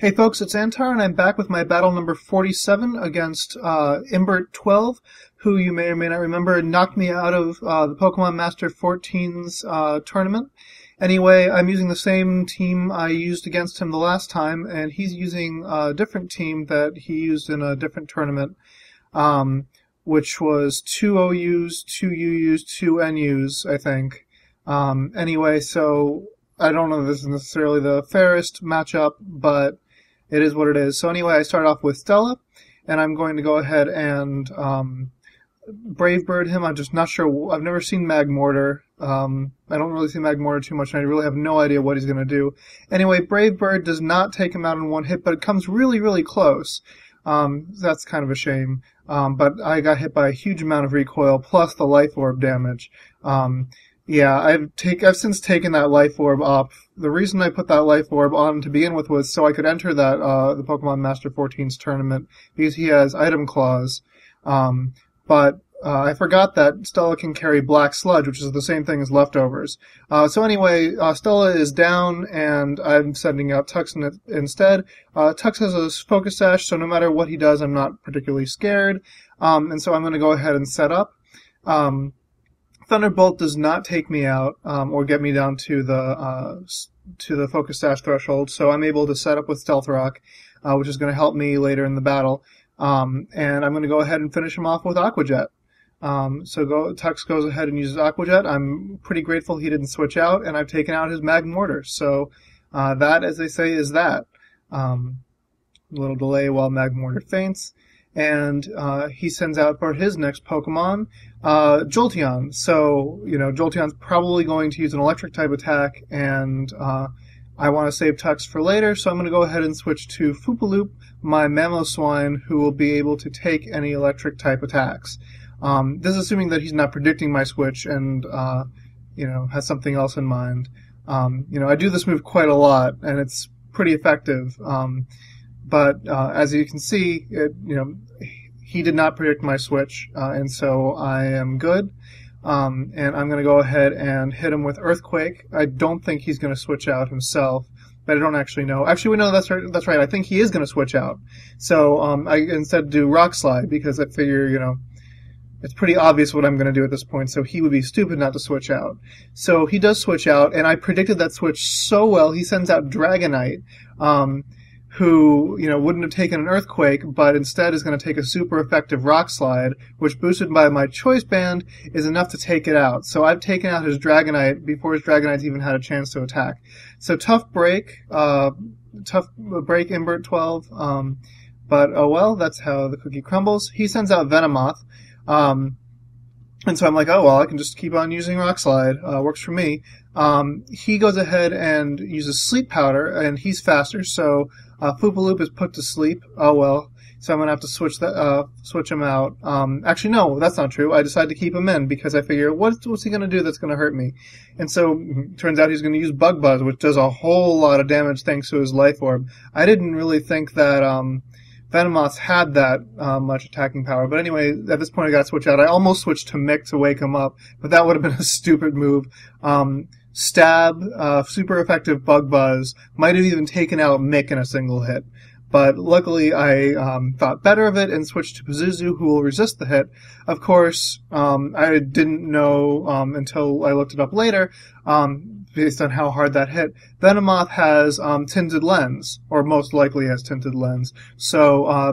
Hey folks, it's Antar, and I'm back with my battle number 47 against uh, Imbert12, who you may or may not remember knocked me out of uh, the Pokemon Master 14's uh, tournament. Anyway, I'm using the same team I used against him the last time, and he's using a different team that he used in a different tournament, um, which was two OUs, two UUs, two NUs, I think. Um, anyway, so I don't know if this is necessarily the fairest matchup, but it is what it is. So anyway, I start off with Stella, and I'm going to go ahead and um, Brave Bird him. I'm just not sure. I've never seen Magmortar. Um, I don't really see Magmortar too much, and I really have no idea what he's going to do. Anyway, Brave Bird does not take him out in one hit, but it comes really, really close. Um, that's kind of a shame. Um, but I got hit by a huge amount of recoil plus the life orb damage. Yeah, I've take I've since taken that life orb up. The reason I put that life orb on to begin with was so I could enter that uh, the Pokemon Master 14's tournament because he has item clause. Um, but uh, I forgot that Stella can carry Black Sludge, which is the same thing as leftovers. Uh, so anyway, uh, Stella is down, and I'm sending out Tux in instead. Uh, Tux has a Focus Sash, so no matter what he does, I'm not particularly scared. Um, and so I'm going to go ahead and set up. Um, Thunderbolt does not take me out um, or get me down to the uh, to the focus sash threshold, so I'm able to set up with Stealth Rock, uh, which is going to help me later in the battle. Um, and I'm going to go ahead and finish him off with Aqua Jet. Um, so go, Tux goes ahead and uses Aqua Jet. I'm pretty grateful he didn't switch out, and I've taken out his Magmortar. So uh, that, as they say, is that. Um, little delay while Magmortar faints and uh, he sends out for his next Pokemon, uh, Jolteon. So, you know, Jolteon's probably going to use an electric type attack, and uh, I want to save Tux for later, so I'm going to go ahead and switch to Foopaloop, my Mamoswine, who will be able to take any electric type attacks. Um, this is assuming that he's not predicting my switch and, uh, you know, has something else in mind. Um, you know, I do this move quite a lot, and it's pretty effective. Um, but uh, as you can see, it, you know, he did not predict my switch, uh, and so I am good. Um, and I'm going to go ahead and hit him with Earthquake. I don't think he's going to switch out himself, but I don't actually know. Actually, we know that's right. That's right. I think he is going to switch out. So um, I instead do Rock Slide because I figure, you know, it's pretty obvious what I'm going to do at this point. So he would be stupid not to switch out. So he does switch out, and I predicted that switch so well. He sends out Dragonite. Um, who, you know, wouldn't have taken an earthquake, but instead is going to take a super effective rock slide, which boosted by my choice band is enough to take it out. So I've taken out his Dragonite before his Dragonite's even had a chance to attack. So tough break, uh, tough break Imbert 12, um, but oh well, that's how the cookie crumbles. He sends out Venomoth, um, and so I'm like, oh well, I can just keep on using Rock Slide. Uh, works for me. Um, he goes ahead and uses Sleep Powder, and he's faster, so uh, Foopaloop is put to sleep. Oh well. So I'm gonna have to switch that, uh, switch him out. Um, actually, no, that's not true. I decided to keep him in because I figure, what's, what's he gonna do that's gonna hurt me? And so, turns out he's gonna use Bug Buzz, which does a whole lot of damage thanks to his Life Orb. I didn't really think that, um, Venomoth had that uh, much attacking power. But anyway, at this point I got to switch out. I almost switched to Mick to wake him up, but that would have been a stupid move. Um, Stab, uh, super effective Bug Buzz, might have even taken out Mick in a single hit. But luckily, I um, thought better of it and switched to Pazuzu, who will resist the hit. Of course, um, I didn't know um, until I looked it up later, um, based on how hard that hit. Venomoth has um, tinted lens, or most likely has tinted lens. So, uh,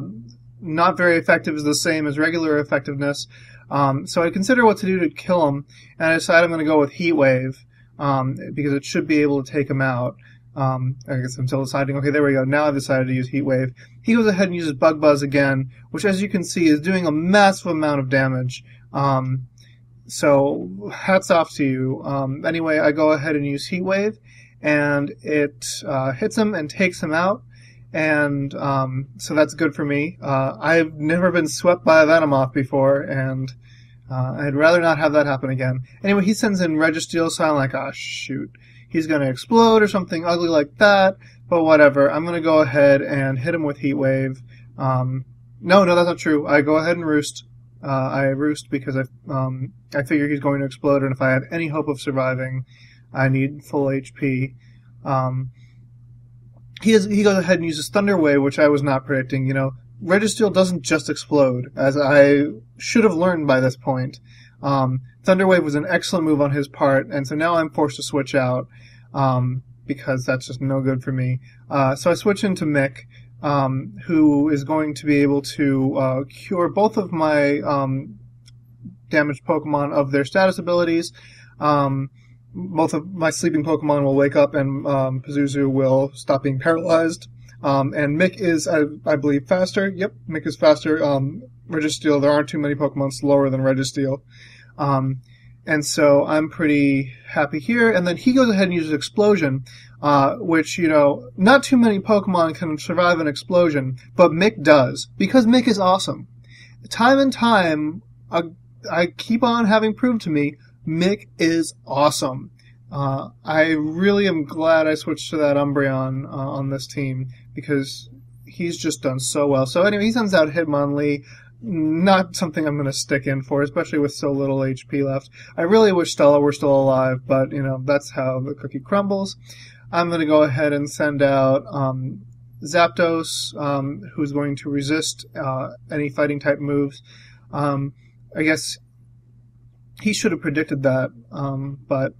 not very effective is the same as regular effectiveness. Um, so I consider what to do to kill him, and I decide I'm going to go with Heat Wave um, because it should be able to take him out. Um, I guess I'm still deciding, okay, there we go. Now I've decided to use Heat Wave. He goes ahead and uses Bug Buzz again, which as you can see is doing a massive amount of damage. Um, so hats off to you. Um, anyway, I go ahead and use Heat Wave, and it uh, hits him and takes him out. And um, so that's good for me. Uh, I've never been swept by a Venomoth before, and uh, I'd rather not have that happen again. Anyway, he sends in Registeel, so I'm like, ah, oh, shoot. He's gonna explode or something ugly like that, but whatever. I'm gonna go ahead and hit him with Heat Wave. Um, no, no, that's not true. I go ahead and roost. Uh, I roost because I, um, I figure he's going to explode, and if I have any hope of surviving, I need full HP. Um, he he goes ahead and uses Thunder Wave, which I was not predicting. You know, Registeel doesn't just explode, as I should have learned by this point. Um, Thunder Wave was an excellent move on his part, and so now I'm forced to switch out um, because that's just no good for me. Uh, so I switch into Mick, um, who is going to be able to uh, cure both of my um, damaged Pokemon of their status abilities. Um, both of my sleeping Pokemon will wake up, and um, Pazuzu will stop being paralyzed. Um, and Mick is, I, I, believe, faster. Yep, Mick is faster. Um, Registeel, there aren't too many Pokemon slower than Registeel. Um, and so I'm pretty happy here. And then he goes ahead and uses Explosion, uh, which, you know, not too many Pokemon can survive an explosion, but Mick does, because Mick is awesome. Time and time, uh, I keep on having proved to me, Mick is awesome. Uh, I really am glad I switched to that Umbreon uh, on this team because he's just done so well. So anyway, he sends out Hitmonlee. Not something I'm going to stick in for, especially with so little HP left. I really wish Stella were still alive, but you know that's how the cookie crumbles. I'm going to go ahead and send out um, Zapdos, um, who's going to resist uh, any fighting type moves. Um, I guess he should have predicted that, um, but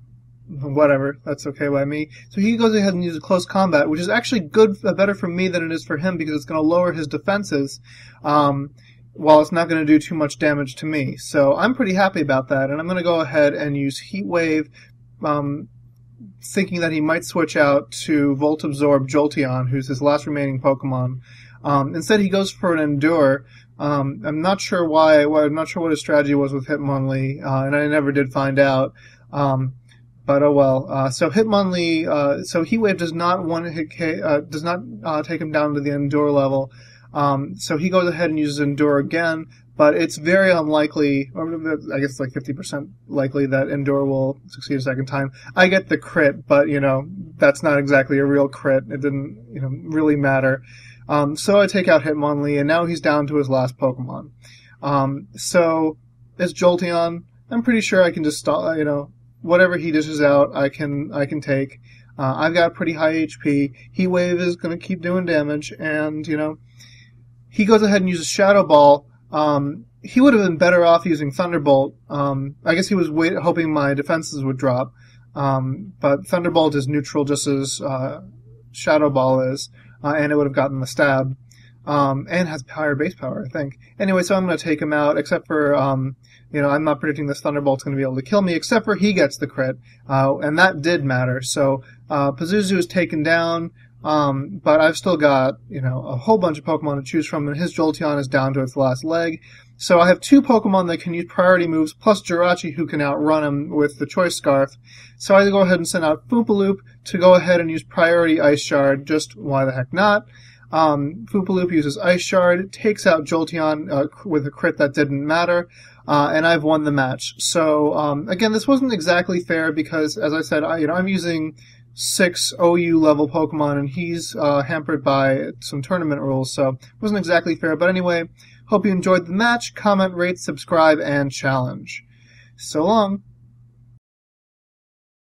whatever, that's okay by me. So he goes ahead and uses close combat, which is actually good, uh, better for me than it is for him because it's going to lower his defenses, um, while it's not going to do too much damage to me. So I'm pretty happy about that, and I'm going to go ahead and use Heat Wave, um, thinking that he might switch out to Volt Absorb Jolteon, who's his last remaining Pokemon. Um, instead, he goes for an Endure. Um, I'm not sure why. I'm not sure what his strategy was with Hitmonlee, uh, and I never did find out. Um, but oh well. Uh, so Hitmonlee, uh, so Heat Wave does not one hit uh, does not uh, take him down to the Endure level. Um, so he goes ahead and uses Endure again, but it's very unlikely, I guess like 50% likely that Endure will succeed a second time. I get the crit, but you know, that's not exactly a real crit. It didn't, you know, really matter. Um, so I take out Hitmonlee, and now he's down to his last Pokemon. Um, so, it's Jolteon. I'm pretty sure I can just stop, you know, whatever he dishes out, I can I can take. Uh, I've got pretty high HP. Heat Wave is going to keep doing damage, and you know, he goes ahead and uses Shadow Ball. Um, he would have been better off using Thunderbolt. Um, I guess he was wait- hoping my defenses would drop, um, but Thunderbolt is neutral just as uh, Shadow Ball is, uh, and it would have gotten the stab. Um, and has higher base power, I think. Anyway, so I'm going to take him out, except for um, you know, I'm not predicting this Thunderbolt's going to be able to kill me, except for he gets the crit, uh, and that did matter. So uh, Pazuzu is taken down, um, but I've still got you know a whole bunch of Pokemon to choose from, and his Jolteon is down to its last leg. So I have two Pokemon that can use priority moves, plus Jirachi who can outrun him with the Choice Scarf. So I go ahead and send out Foopaloop to go ahead and use priority Ice Shard. Just why the heck not? Um, Foopaloop uses Ice Shard, takes out Jolteon uh, with a crit that didn't matter uh, and I've won the match. So um, again, this wasn't exactly fair because, as I said, I, you know, I'm using six OU level Pokemon, and he's uh, hampered by some tournament rules, so wasn't exactly fair. But anyway, hope you enjoyed the match. Comment, rate, subscribe, and challenge. So long.